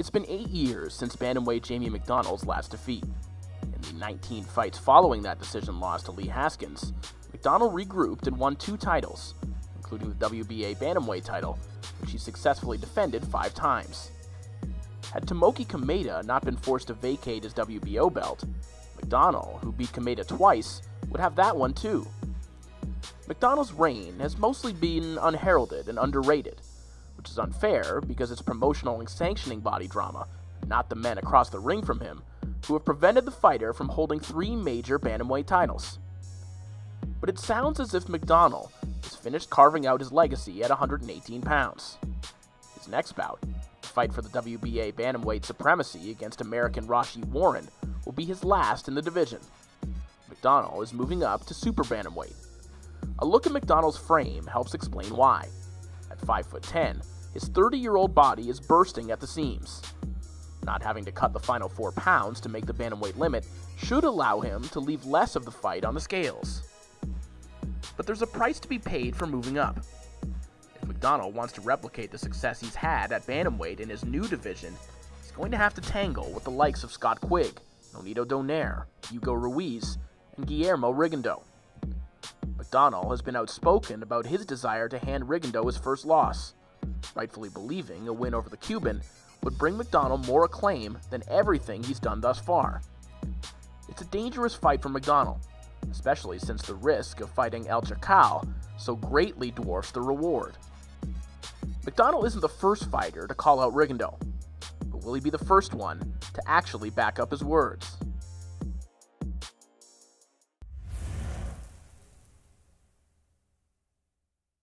It's been eight years since bantamweight Jamie McDonnell's last defeat. In the 19 fights following that decision loss to Lee Haskins, McDonnell regrouped and won two titles, including the WBA bantamweight title, which he successfully defended five times. Had Tomoki Kameda not been forced to vacate his WBO belt, McDonnell, who beat Kameda twice, would have that one too. McDonnell's reign has mostly been unheralded and underrated, which is unfair because it's promotional and sanctioning body drama, not the men across the ring from him, who have prevented the fighter from holding three major bantamweight titles. But it sounds as if McDonnell has finished carving out his legacy at 118 pounds. His next bout, the fight for the WBA bantamweight supremacy against American Rau'shee Warren, will be his last in the division. McDonnell is moving up to super bantamweight. A look at McDonnell's frame helps explain why. At 5'10, his 30 year old body is bursting at the seams. Not having to cut the final 4 pounds to make the bantamweight limit should allow him to leave less of the fight on the scales. But there's a price to be paid for moving up. If McDonnell wants to replicate the success he's had at bantamweight in his new division, he's going to have to tangle with the likes of Scott Quigg, Nonito Donaire, Hugo Ruiz, and Guillermo Rigondeaux. McDonnell has been outspoken about his desire to hand Rigondeaux his first loss, rightfully believing a win over the Cuban would bring McDonnell more acclaim than everything he's done thus far. It's a dangerous fight for McDonnell, especially since the risk of fighting El Chacal so greatly dwarfs the reward. McDonnell isn't the first fighter to call out Rigondeaux, but will he be the first one to actually back up his words?